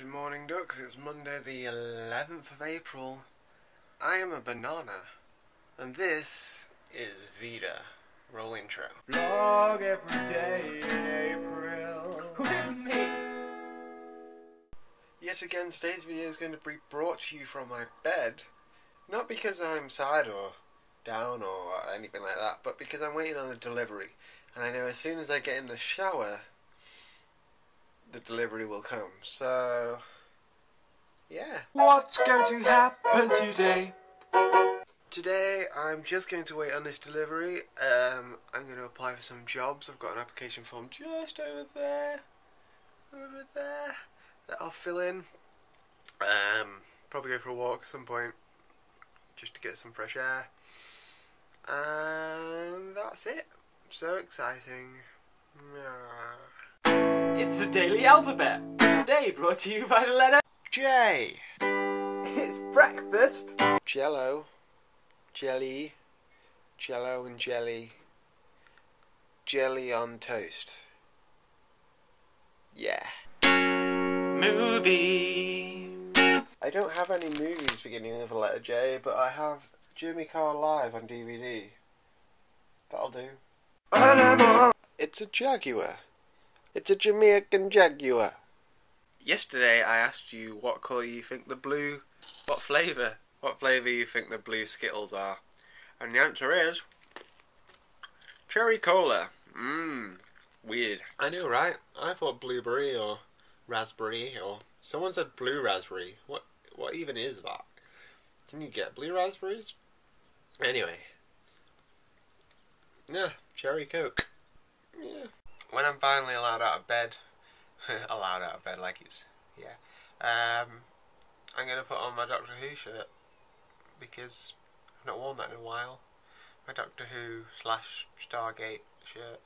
Good morning, ducks. It's Monday, the 11th of April. I am a banana, and this is VEDA. Roll intro. Vlog every day in April with me. Yet again, today's video is going to be brought to you from my bed. Not because I'm sad or down or anything like that, but because I'm waiting on a delivery. And I know as soon as I get in the shower, the delivery will come. So, yeah. What's going to happen today? Today, I'm just going to wait on this delivery. Um, I'm going to apply for some jobs. I've got an application form just over there, over there, that I'll fill in. Um, probably go for a walk at some point, just to get some fresh air. And that's it. So exciting. Yeah. It's the Daily Alphabet. Today brought to you by the letter J. It's breakfast. Jello, jelly, jello and jelly, jelly on toast. Yeah. Movie. I don't have any movies beginning with the letter J, but I have Jimmy Carr Live on DVD. That'll do. Animal. It's a Jaguar. It's a Jamaican Jaguar. Yesterday I asked you what colour you think the blue, what flavour, what flavour you think the blue Skittles are. And the answer is cherry cola. Mmm, weird. I know, right? I thought blueberry or raspberry or someone said blue raspberry. What what even is that? Can you get blue raspberries? Anyway. Yeah, cherry coke. Yeah. When I'm finally allowed out of bed, allowed out of bed like it's yeah. Um, I'm gonna put on my Doctor Who shirt because I've not worn that in a while. My Doctor Who slash Stargate shirt.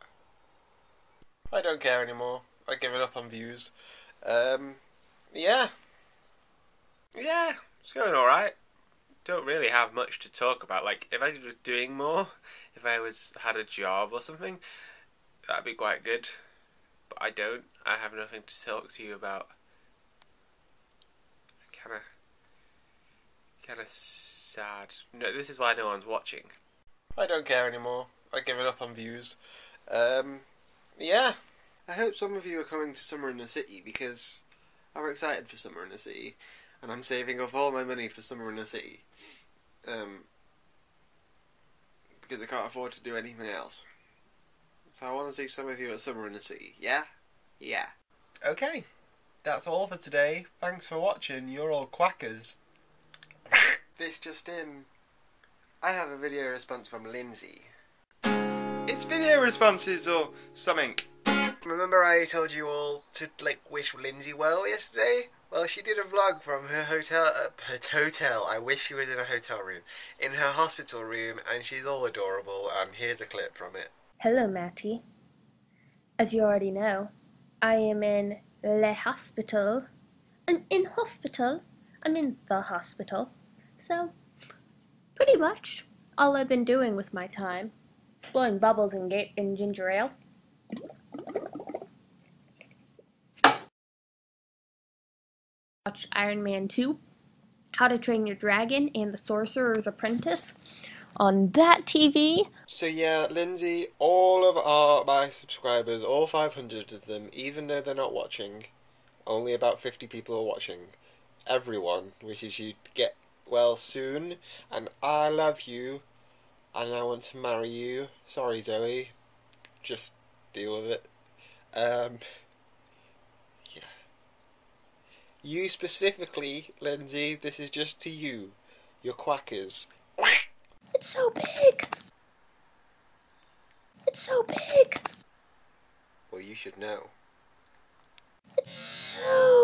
I don't care anymore. I've given up on views. Um, yeah. Yeah, it's going alright. Don't really have much to talk about. Like, if I was doing more, if I was had a job or something, that'd be quite good. But I don't. I have nothing to talk to you about. Kind of, kind of sad. No, this is why no one's watching. I don't care anymore. I've given up on views. Um, yeah. I hope some of you are coming to Summer in the City because I'm excited for Summer in the City, and I'm saving up all my money for Summer in the City. Um, because I can't afford to do anything else. So I want to see some of you at Summer in the City. Yeah? Yeah. Okay. That's all for today. Thanks for watching. You're all quackers. this just in. I have a video response from Lindsay. It's video responses or something. Remember I told you all to like wish Lindsay well yesterday? Well, she did a vlog from her hotel. Uh, her hotel. I wish she was in a hotel room. In her hospital room, and she's all adorable. And here's a clip from it. Hello, Mattie. As you already know, I am in Le Hospital. I'm in hospital. I'm in the hospital. So, pretty much all I've been doing with my time. Blowing bubbles in, ginger ale. Watch Iron Man 2, How to Train Your Dragon, and The Sorcerer's Apprentice on that TV. So yeah, Lindsay, all of our my subscribers, all 500 of them, even though they're not watching, only about 50 people are watching. Everyone wishes you get well soon, and I love you, and I want to marry you. Sorry, Zoe, just deal with it. Um, yeah. You specifically, Lindsay, this is just to you. You're quackers. It's so big. It's so big. Well, you should know. It's so